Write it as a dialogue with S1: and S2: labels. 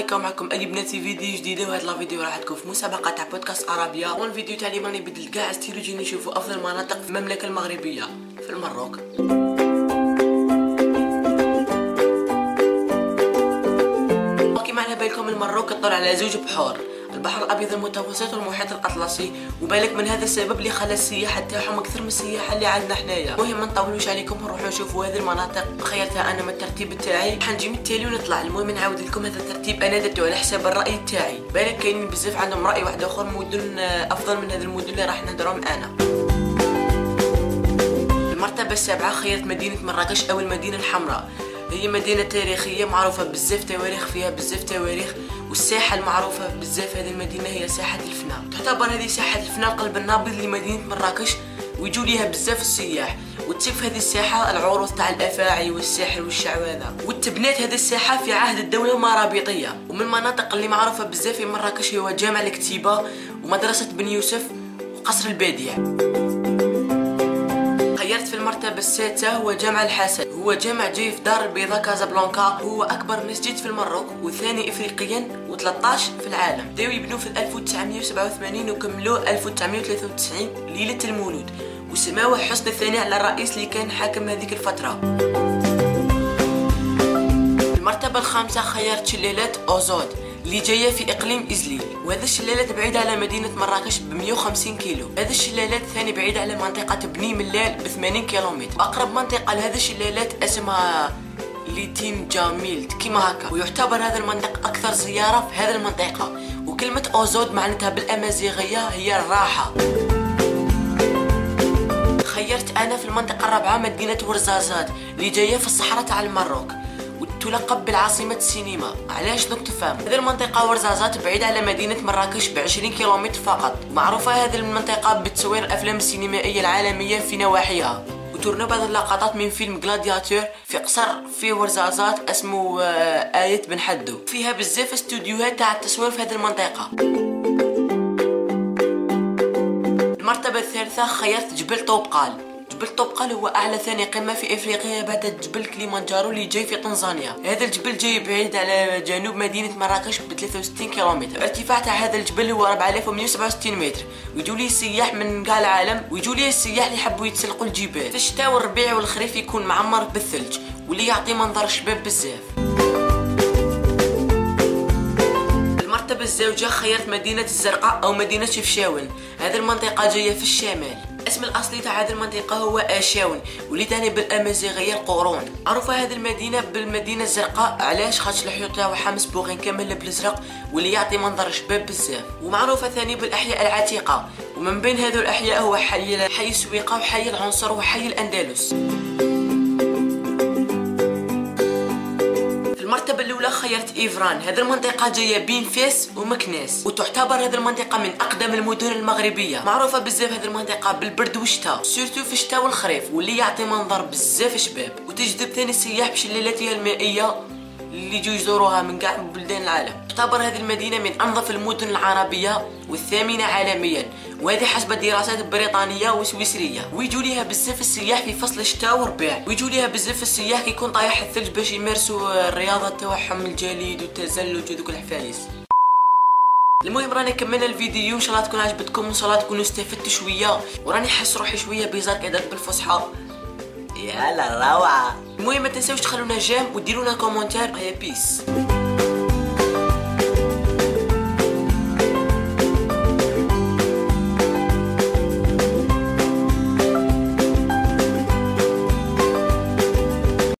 S1: عليكم معكم ادي بناتي فيديو جديدة وهاد la vidéo راح تكون في مسابقة تاع بودكاست عربية. وان فيديو تاع اليوم راني بدل كاع style و جينا نشوفوا أفضل مناطق في المملكة المغربية في Maroc. وكما على بالكم Maroc تطل على زوج بحور. البحر الأبيض المتوسط والمحيط الأطلسي وبالك من هذا السبب اللي خلى السياحه تاعهم أكثر من السياحه اللي عندنا حنايا. المهم ما نطولوش عليكم نروحوا نشوفوا هذه المناطق. خيرتها أنا من الترتيب تاعي حنجي من التالي ونطلع. المهم نعاود لكم هذا الترتيب. أنا درته على حساب الرأي تاعي. بالك كاينين بزاف عندهم رأي واحد آخر مدن أفضل من هذه المدن اللي راح نهضرهم أنا. المرتبة السابعة خيرت مدينة مراكش أو المدينة الحمراء. هي مدينة تاريخية معروفة بزاف تواريخ فيها بزاف تواريخ والساحة المعروفة بزاف. هذه المدينة هي ساحة الفناء تعتبر هذه ساحة الفناء قلب النابض لمدينة مراكش ويجوا ليها بزاف السياح. وتصير في هذه الساحة العروض تاع الأفاعي والسحر والشعوذة. وتبنات هذه الساحة في عهد الدولة المرابطية. ومن المناطق اللي معروفة بزاف في مراكش هو جامع الكتيبة ومدرسة بن يوسف وقصر البادية. خيرت في المرتبة السادسة هو جامع الحسن. هو جامع جاي في دار البيضاء كازابلانكا. هو أكبر مسجد في المروك وثاني إفريقيا و13 في العالم. بداو يبنوا في 1987 وكملوه 1993 ليلة المولود. وسماوه حسن الثناء على الرئيس اللي كان حاكم هذيك الفترة. المرتبة الخامسة خيرت شلالات أوزود. اللي جاية في إقليم ازليل وهذا الشلالات بعيدة على مدينة مراكش ب 150 كيلو. هذا الشلالات ثاني بعيدة على منطقة بني ملال ب 80 كيلومتر. أقرب منطقة لهذا الشلالات اسمها ليتيم جاميل كيما هكا. ويعتبر هذا المنطقة أكثر زيارة في هذه المنطقة. وكلمة أوزود معناتها بالأمازيغية هي الراحة. خيرت أنا في المنطقة الرابعة مدينة ورزازات اللي جاية في الصحراء تاع المروك. تلقب بالعاصمة السينما علاش دوك تفهم؟ هذه المنطقة ورزازات بعيدة على مدينة مراكش ب 20 كيلومتر فقط. معروفة هذه المنطقة بتصوير الأفلام السينمائية العالمية في نواحيها. وتورنا بعض اللقطات من فيلم جلادياتور في قصر في ورزازات اسمه آية بن حدو. فيها بزاف استوديوهات تاع التصوير في هذه المنطقة. المرتبة الثالثة خيرت جبل طوبقال. جبل طوبقال هو أعلى ثاني قمة في إفريقيا بعد جبل كليمانجارو اللي جاي في تنزانيا هذا الجبل جاي بعيد على جنوب مدينة مراكش ب 63 كيلومتر. الارتفاع تاع هذا الجبل هو 4167 متر. ويجوا ليه السياح من كاع العالم ويجوا ليه السياح اللي يحبوا يتسلقوا الجبال. في الشتاء والربيع والخريف يكون معمر بالثلج واللي يعطي منظر شباب بزاف. المرتبة الزوجة خيرت مدينة الزرقاء أو مدينة شفشاون. هذه المنطقة جاية في الشمال. الأسم الأصلي تاع هذه المنطقة هو آشاون واللي تعني بالأمازيغية القرون. معروفه هذه المدينة بالمدينة الزرقاء علاش؟ خاطر الحيوط تاعها مسبوغين كامل بالازرق واللي يعطي منظر شباب بزاف. ومعروفة ثاني بالأحياء العتيقة ومن بين هذو الأحياء هو حي حي السويقة وحي العنصر وحي الأندلس. المرتبة الأولى خيرت إيفران. هذه المنطقة جاية بين فاس ومكناس وتعتبر هذه المنطقة من أقدم المدن المغربية. معروفة بزاف هذه المنطقة بالبرد والشتاء surtout في الشتاء والخريف واللي يعطي منظر بزاف شباب. وتجذب ثاني السياح بشلالاتها المائية اللي يجوا يزوروها من كاع بلدان العالم. تعتبر هذه المدينة من أنظف المدن العربية والثامنة عالميا وهذه حسب دراسات بريطانية وسويسرية ويجوا ليها بزاف السياح في فصل الشتاء والربيع. ويجوا ليها بزاف السياح كيكون طايح الثلج باش يمارسوا الرياضة تاعهم الجليد والتزلج ودوك الحفايس. المهم راني كملنا الفيديو. إن شاء الله تكون عجبتكم. إن شاء الله تكونوا استفدتوا شوية. وراني حس روحي شوية بيزار كذا بالفصحى. يلا روعة. المهم ما تنساوش تخلونا j'aime وديرونا commentaire peace